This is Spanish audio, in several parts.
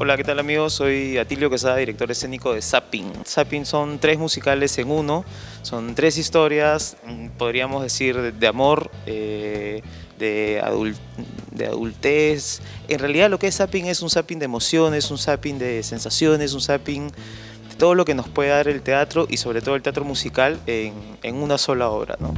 Hola, ¿qué tal amigos? Soy Atilio Quesada, director escénico de Zapping. Zapping son tres musicales en uno, son tres historias, mm, podríamos decir, de amor, eh, de, de adultez. En realidad lo que es Zapping es un zapping de emociones, un zapping de sensaciones, un zapping de todo lo que nos puede dar el teatro y sobre todo el teatro musical en, en una sola obra. ¿no?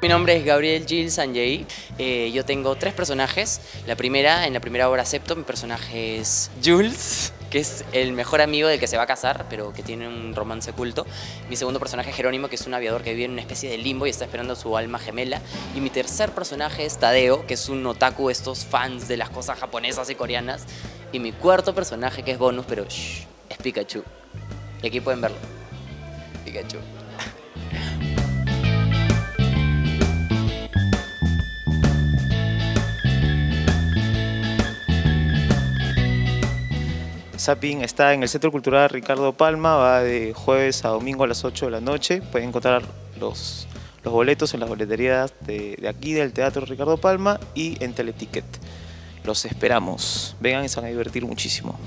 Mi nombre es Gabriel Gil Sanjay. Eh, yo tengo tres personajes. La primera, en la primera obra acepto, mi personaje es Jules, que es el mejor amigo del que se va a casar, pero que tiene un romance oculto. Mi segundo personaje es Jerónimo, que es un aviador que vive en una especie de limbo y está esperando su alma gemela. Y mi tercer personaje es Tadeo, que es un otaku, estos fans de las cosas japonesas y coreanas. Y mi cuarto personaje, que es bonus, pero shh, es Pikachu. Y aquí pueden verlo. Pikachu. Zapping está en el Centro Cultural Ricardo Palma, va de jueves a domingo a las 8 de la noche. Pueden encontrar los, los boletos en las boleterías de, de aquí del Teatro Ricardo Palma y en Teleticket. Los esperamos. Vengan y se van a divertir muchísimo.